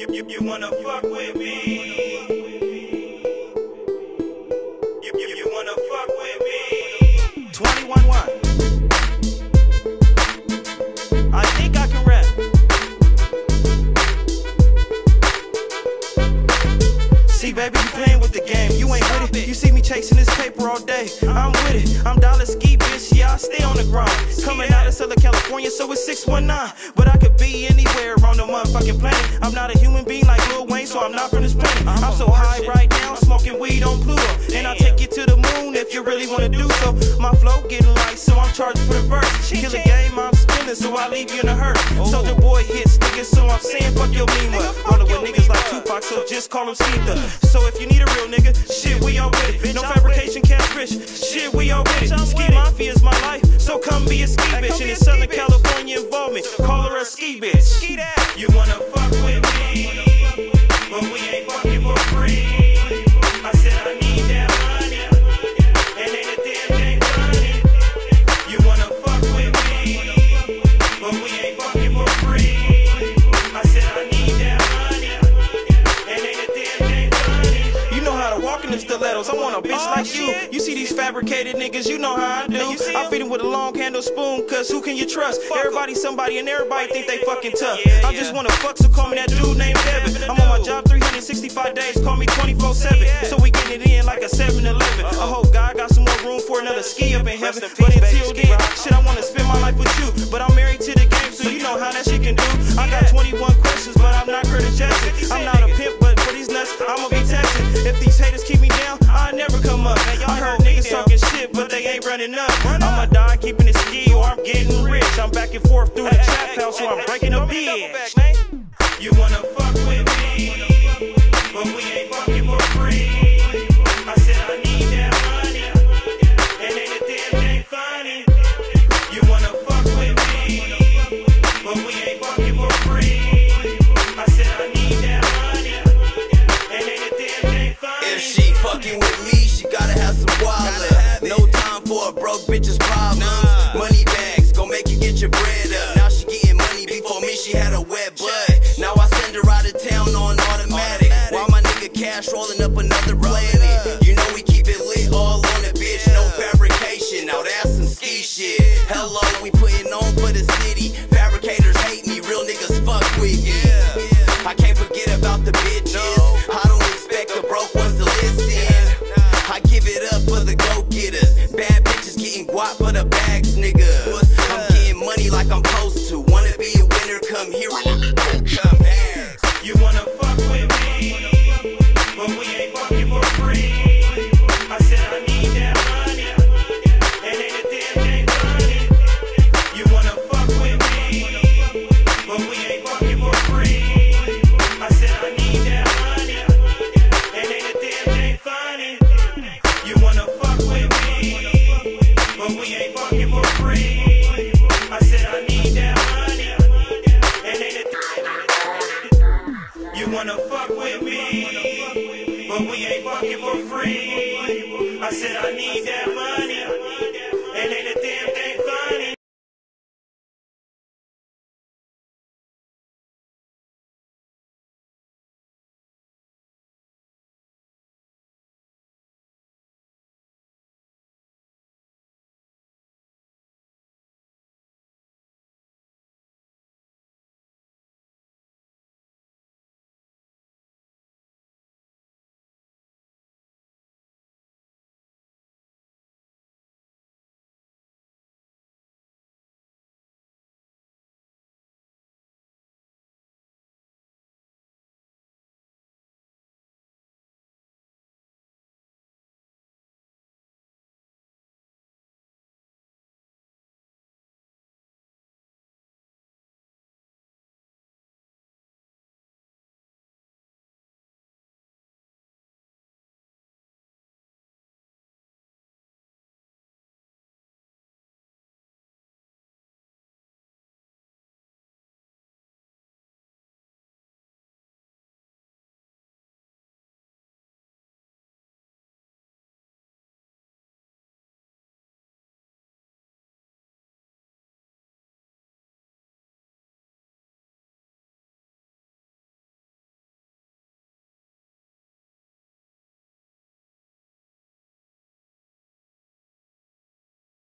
You, you, you wanna fuck with me? See, baby, you playing with the game. You ain't with it. You see me chasing this paper all day. I'm with it. I'm Dollahski, bitch. Yeah, I stay on the grind. Coming out of Southern California, so it's 619. But I could be anywhere on the motherfucking planet. I'm not a human being like Lil Wayne, so I'm not from this planet. I'm so high right now, smoking weed on Pluto. And I'll take you to the moon if you really wanna do so. My flow getting light, so I'm charging for the verse. Kill a game, I'm spinning, so I leave you in a hurt. Soldier boy hits niggas, so I'm saying fuck your mean one. Rolling with niggas Tupac, so just call him Caesar. So if you need a real nigga, shit, we all with it. No fabrication, cash rich, shit, we all with it. Ski mafia is my life, so come be a ski bitch. And in Southern California involvement, call her a ski bitch. Like you. You see these fabricated niggas, you know how I do. I feed them with a long handle spoon, cause who can you trust? Everybody, somebody, and everybody think they fucking tough. I just wanna fuck, so call me that dude named Devin. I'm on my job 365 days, call me 24 7. So we get it in like a 7 Eleven. I hope God got some more room for another ski up in heaven. But until then, shit, I wanna spend my life with you. But I'm married to the game, so you know how that shit can do. I got 21 questions, back and forth through the trap house, so I'm breaking a bitch. You wanna fuck with me, but we ain't fucking for free. I said I need that money, and ain't a damn thing funny. You wanna fuck with me, but we ain't fucking for free. I said I need that money, and ain't a damn thing funny. If she fucking with me, she gotta have some wallet. No time for a broke bitch's problems. Moneybags, gon' make you get your bread up. Now she getting money, before me she had a wet butt. Now I send her out of town on automatic. While my nigga cash rolling up another planet. You know we keep it lit all on the bitch, no fabrication. Now that's some ski shit. Hello, we putting on for the city. Fabricators hate me, real niggas fuck with me. I can't forget about the bitches. I don't expect the broke ones to listen. I give it up for the go getters. Bad bitches getting guap for the bags, nigga. Money like I'm supposed to. Wanna be a winner? Come here. Come here. You wanna with me, but we ain't fucking for free. I said I need that money.